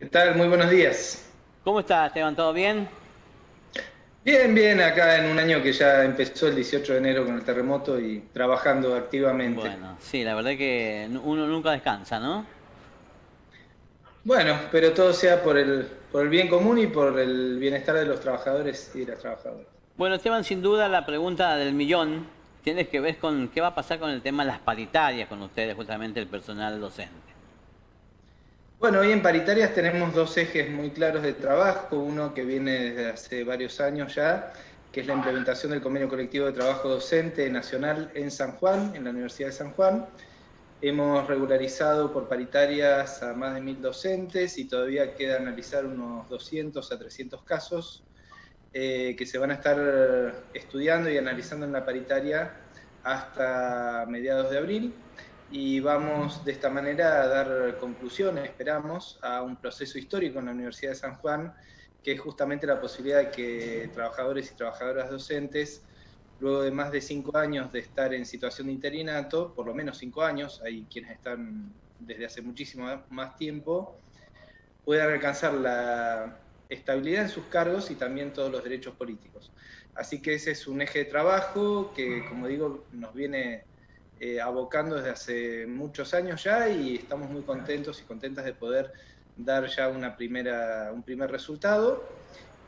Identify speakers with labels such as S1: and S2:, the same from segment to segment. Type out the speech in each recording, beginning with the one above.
S1: ¿Qué tal? Muy buenos días.
S2: ¿Cómo estás, Esteban? ¿Todo bien?
S1: Bien, bien, acá en un año que ya empezó el 18 de enero con el terremoto y trabajando activamente.
S2: Bueno, sí, la verdad que uno nunca descansa, ¿no?
S1: Bueno, pero todo sea por el, por el bien común y por el bienestar de los trabajadores y de las trabajadoras.
S2: Bueno, Esteban, sin duda la pregunta del millón tiene que ver con qué va a pasar con el tema de las paritarias con ustedes, justamente el personal docente.
S1: Bueno, hoy en paritarias tenemos dos ejes muy claros de trabajo, uno que viene desde hace varios años ya, que es la implementación del convenio colectivo de trabajo docente nacional en San Juan, en la Universidad de San Juan. Hemos regularizado por paritarias a más de mil docentes y todavía queda analizar unos 200 a 300 casos eh, que se van a estar estudiando y analizando en la paritaria hasta mediados de abril y vamos de esta manera a dar conclusiones, esperamos, a un proceso histórico en la Universidad de San Juan, que es justamente la posibilidad de que trabajadores y trabajadoras docentes, luego de más de cinco años de estar en situación de interinato, por lo menos cinco años, hay quienes están desde hace muchísimo más tiempo, puedan alcanzar la estabilidad en sus cargos y también todos los derechos políticos. Así que ese es un eje de trabajo que, como digo, nos viene eh, abocando desde hace muchos años ya y estamos muy contentos y contentas de poder dar ya una primera, un primer resultado.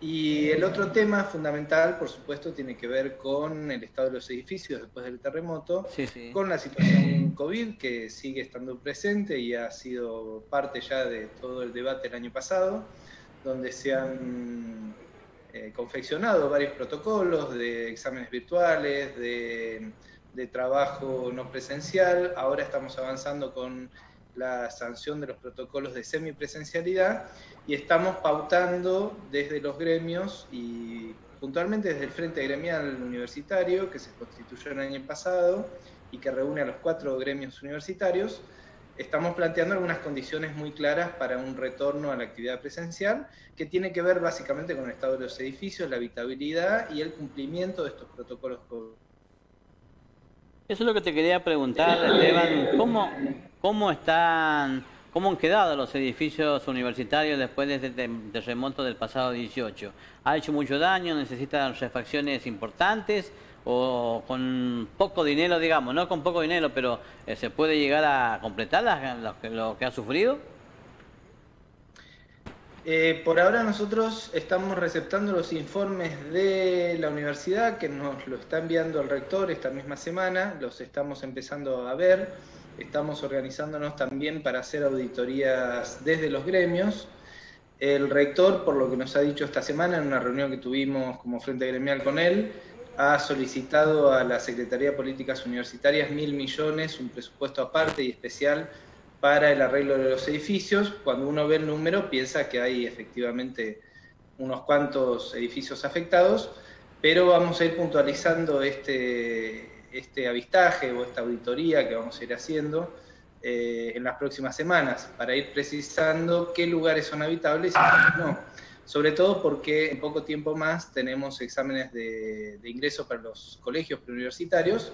S1: Y el otro tema fundamental, por supuesto, tiene que ver con el estado de los edificios después del terremoto, con la situación COVID que sigue estando presente y ha sido parte ya de todo el debate el año pasado donde se han eh, confeccionado varios protocolos de exámenes virtuales, de, trabajo no presencial. Ahora estamos avanzando con la sanción de los protocolos de semipresencialidad y estamos pautando desde los gremios y puntualmente desde el Frente Gremial Universitario, que se constituyó el año pasado y que reúne a los cuatro gremios universitarios, estamos planteando algunas condiciones muy claras para un retorno a la actividad presencial, que tiene que ver básicamente con el estado de los edificios, la habitabilidad y el cumplimiento de estos protocolos
S2: Eso es lo que te quería preguntar, Esteban. ¿Cómo, cómo están, cómo han quedado los edificios universitarios después de este terremoto del pasado 18? ¿Ha hecho mucho daño? ¿Necesitan refacciones importantes? o con poco dinero, digamos, no con poco dinero, pero eh, se puede llegar a completar lo, que ha sufrido?
S1: Eh, por ahora nosotros estamos receptando los informes de la universidad que nos lo está enviando el rector esta misma semana, los estamos empezando a ver, estamos organizándonos también para hacer auditorías desde los gremios. El rector, por lo que nos ha dicho esta semana en una reunión que tuvimos como frente gremial con él, ha solicitado a la Secretaría de Políticas Universitarias mil millones, un presupuesto aparte y especial para el arreglo de los edificios. Cuando uno ve el número piensa que hay efectivamente unos cuantos edificios afectados, pero vamos a ir puntualizando este, este avistaje o esta auditoría que vamos a ir haciendo eh, en las próximas semanas para ir precisando qué lugares son habitables y no sobre todo porque en poco tiempo más tenemos exámenes de, ingreso para los colegios preuniversitarios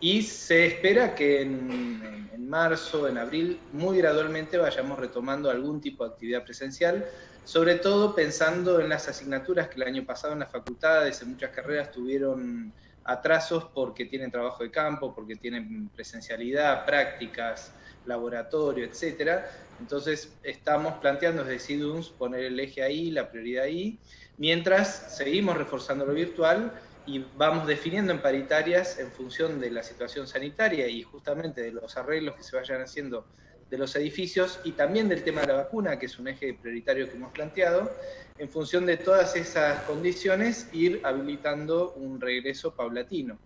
S1: y se espera que en, marzo, en abril, muy gradualmente vayamos retomando algún tipo de actividad presencial, sobre todo pensando en las asignaturas que el año pasado en las facultades, en muchas carreras tuvieron atrasos porque tienen trabajo de campo, porque tienen presencialidad, prácticas, laboratorio, etcétera. Entonces estamos planteando desde SIDUNS poner el eje ahí, la prioridad ahí, mientras seguimos reforzando lo virtual y vamos definiendo en paritarias en función de la situación sanitaria y justamente de los arreglos que se vayan haciendo de los edificios y también del tema de la vacuna, que es un eje prioritario que hemos planteado, en función de todas esas condiciones, ir habilitando un regreso paulatino.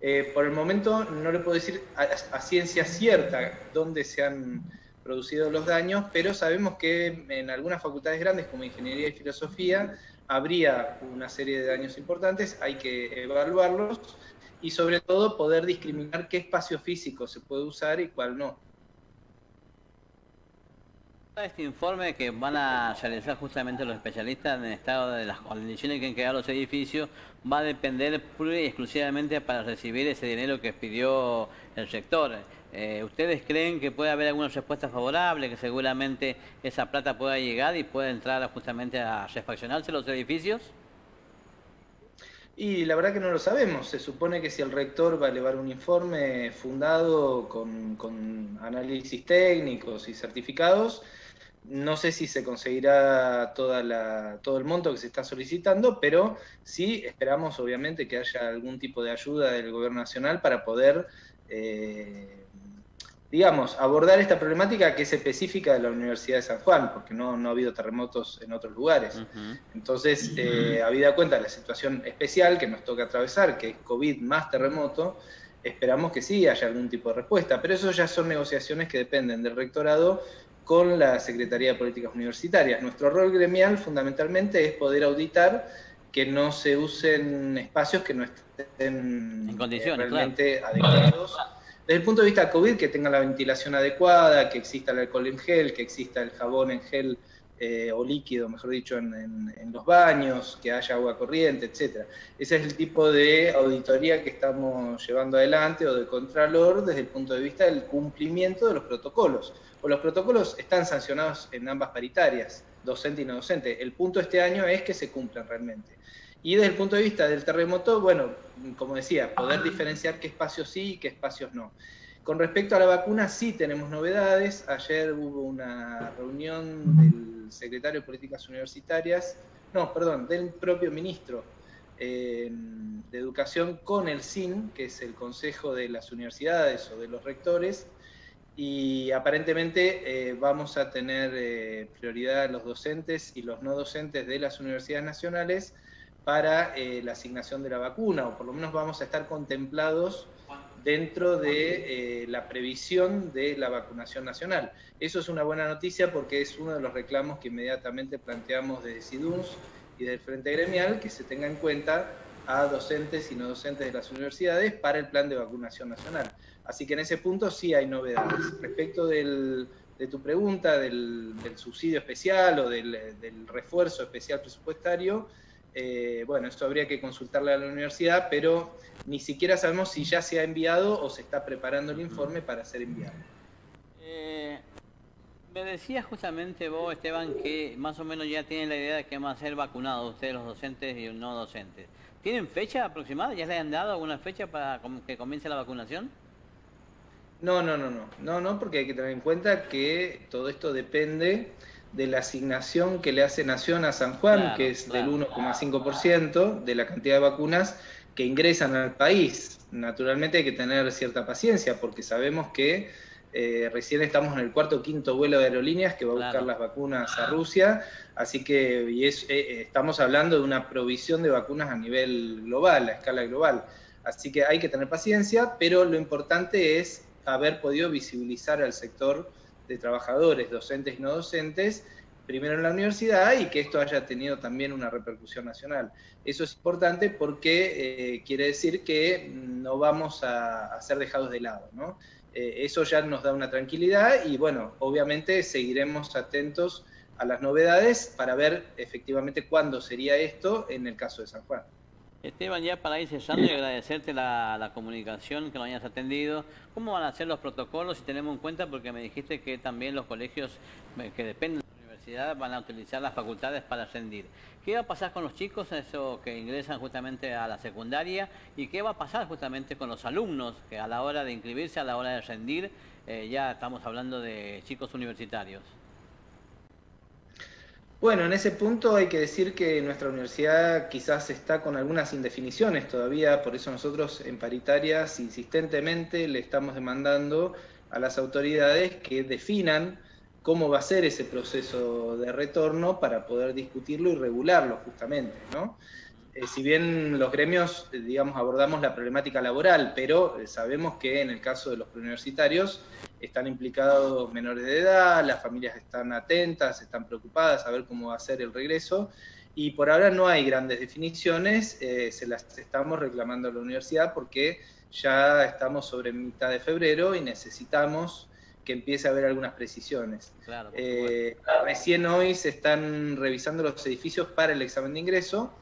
S1: Eh, por el momento no le puedo decir a, ciencia cierta dónde se han producido los daños, pero sabemos que en algunas facultades grandes como Ingeniería y Filosofía habría una serie de daños importantes, hay que evaluarlos y sobre todo poder discriminar qué espacio físico se puede usar y cuál no.
S2: Este informe que van a realizar justamente los especialistas en el estado de las condiciones que han quedado los edificios va a depender pura y exclusivamente para recibir ese dinero que pidió el sector. Eh, ¿Ustedes creen que puede haber alguna respuesta favorable, que seguramente esa plata pueda llegar y pueda entrar justamente a refaccionarse los edificios?
S1: Y la verdad que no lo sabemos. Se supone que si el rector va a elevar un informe fundado con, análisis técnicos y certificados, no sé si se conseguirá todo el monto que se está solicitando, pero sí esperamos obviamente que haya algún tipo de ayuda del gobierno nacional para poder, eh, digamos, abordar esta problemática que es específica de la Universidad de San Juan, porque no, no ha habido terremotos en otros lugares. Entonces, eh, habida cuenta de la situación especial que nos toca atravesar, que es COVID más terremoto, esperamos que sí haya algún tipo de respuesta, pero eso ya son negociaciones que dependen del rectorado con la Secretaría de Políticas Universitarias. Nuestro rol gremial fundamentalmente es poder auditar que no se usen espacios que no estén
S2: en condiciones,
S1: realmente adecuados. Desde el punto de vista COVID, que tenga la ventilación adecuada, que exista el alcohol en gel, que exista el jabón en gel eh, o líquido, mejor dicho, en, los baños, que haya agua corriente, etcétera. Ese es el tipo de auditoría que estamos llevando adelante o de contralor desde el punto de vista del cumplimiento de los protocolos. O los protocolos están sancionados en ambas paritarias, docente y no docente. El punto este año es que se cumplan realmente. Y desde el punto de vista del terremoto, bueno, como decía, poder diferenciar qué espacios sí y qué espacios no. Con respecto a la vacuna, sí tenemos novedades. Ayer hubo una reunión del secretario de Políticas Universitarias, no, perdón, del propio ministro eh, de Educación con el SIN, que es el Consejo de las Universidades o de los Rectores, y aparentemente eh, vamos a tener eh, prioridad los docentes y los no docentes de las universidades nacionales para la asignación de la vacuna, o por lo menos vamos a estar contemplados dentro de eh, la previsión de la vacunación nacional. Eso es una buena noticia porque es uno de los reclamos que inmediatamente planteamos desde SIDUNS y del Frente Gremial, que se tenga en cuenta a docentes y no docentes de las universidades para el plan de vacunación nacional. Así que en ese punto sí hay novedades. Respecto de tu pregunta del, subsidio especial o del refuerzo especial presupuestario, eh, bueno, esto habría que consultarle a la universidad, pero ni siquiera sabemos si ya se ha enviado o se está preparando el informe para ser enviado.
S2: Eh, me decías justamente vos, Esteban, que más o menos ya tienen la idea de que van a ser vacunados ustedes, los docentes y no docentes. ¿Tienen fecha aproximada? ¿Ya les han dado alguna fecha para que comience la vacunación?
S1: No, no, no, no, no, no, porque hay que tener en cuenta que todo esto depende de la asignación que le hace Nación a San Juan, que es del 1,5% de la cantidad de vacunas que ingresan al país. Naturalmente hay que tener cierta paciencia porque sabemos que eh, recién estamos en el cuarto o quinto vuelo de aerolíneas que va a buscar las vacunas a Rusia, así que y es, eh, eh, estamos hablando de una provisión de vacunas a nivel global, a escala global. Así que hay que tener paciencia, pero lo importante es haber podido visibilizar al sector de trabajadores, docentes y no docentes, primero en la universidad y que esto haya tenido también una repercusión nacional. Eso es importante porque eh, quiere decir que no vamos a, ser dejados de lado, ¿no? Eh, eso ya nos da una tranquilidad y bueno, obviamente seguiremos atentos a las novedades para ver efectivamente cuándo sería esto en el caso de San Juan.
S2: Esteban, ya para ir cesando y agradecerte la, comunicación que nos hayas atendido. ¿Cómo van a ser los protocolos si tenemos en cuenta? Porque me dijiste que también los colegios eh, que dependen de la universidad van a utilizar las facultades para ascendir. ¿Qué va a pasar con los chicos, eso que ingresan justamente a la secundaria? ¿Y qué va a pasar justamente con los alumnos que a la hora de inscribirse, a la hora de ascendir, eh, ya estamos hablando de chicos universitarios?
S1: Bueno, en ese punto hay que decir que nuestra universidad quizás está con algunas indefiniciones todavía, por eso nosotros en paritarias insistentemente le estamos demandando a las autoridades que definan cómo va a ser ese proceso de retorno para poder discutirlo y regularlo justamente, ¿no? Eh, si bien los gremios, eh, digamos, abordamos la problemática laboral, pero eh, sabemos que en el caso de los preuniversitarios están implicados menores de edad, las familias están atentas, están preocupadas a ver cómo va a ser el regreso, y por ahora no hay grandes definiciones, se las estamos reclamando a la universidad porque ya estamos sobre mitad de febrero y necesitamos que empiece a haber algunas precisiones. recién hoy se están revisando los edificios para el examen de ingreso,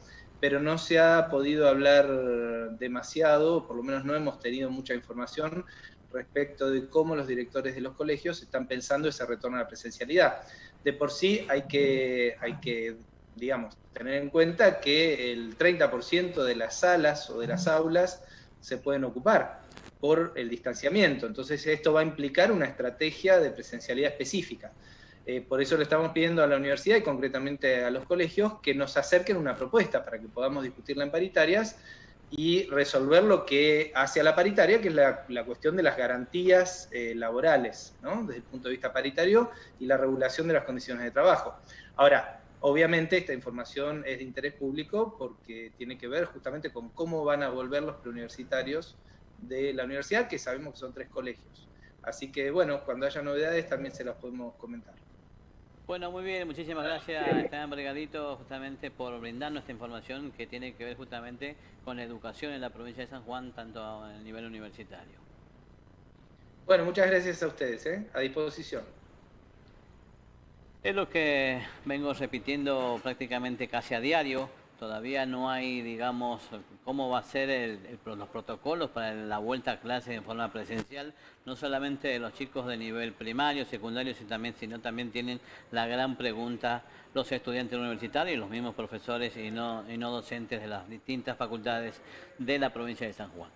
S1: pero no se ha podido hablar demasiado, por lo menos no hemos tenido mucha información, respecto de cómo los directores de los colegios están pensando ese retorno a la presencialidad. De por sí hay que, hay que digamos, tener en cuenta que el 30% de las salas o de las aulas se pueden ocupar por el distanciamiento. Entonces esto va a implicar una estrategia de presencialidad específica. Eh, por eso le estamos pidiendo a la universidad y concretamente a los colegios que nos acerquen una propuesta para que podamos discutirla en paritarias y resolver lo que hace a la paritaria, que es la, cuestión de las garantías eh, laborales, ¿no? desde el punto de vista paritario y la regulación de las condiciones de trabajo. Ahora, obviamente esta información es de interés público porque tiene que ver justamente con cómo van a volver los preuniversitarios de la universidad, que sabemos que son tres colegios. Así que bueno, cuando haya novedades también se las podemos comentar.
S2: Bueno, muy bien, muchísimas gracias, Esteban Brigadito, justamente por brindarnos esta información que tiene que ver justamente con la educación en la provincia de San Juan, tanto a nivel universitario.
S1: Bueno, muchas gracias a ustedes, ¿eh? a disposición.
S2: Es lo que vengo repitiendo prácticamente casi a diario, todavía no hay, digamos, cómo va a ser los protocolos para la vuelta a clase en forma presencial, no solamente de los chicos de nivel primario, secundario, sino también, sino también tienen la gran pregunta los estudiantes universitarios y los mismos profesores y no, y no docentes de las distintas facultades de la provincia de San Juan.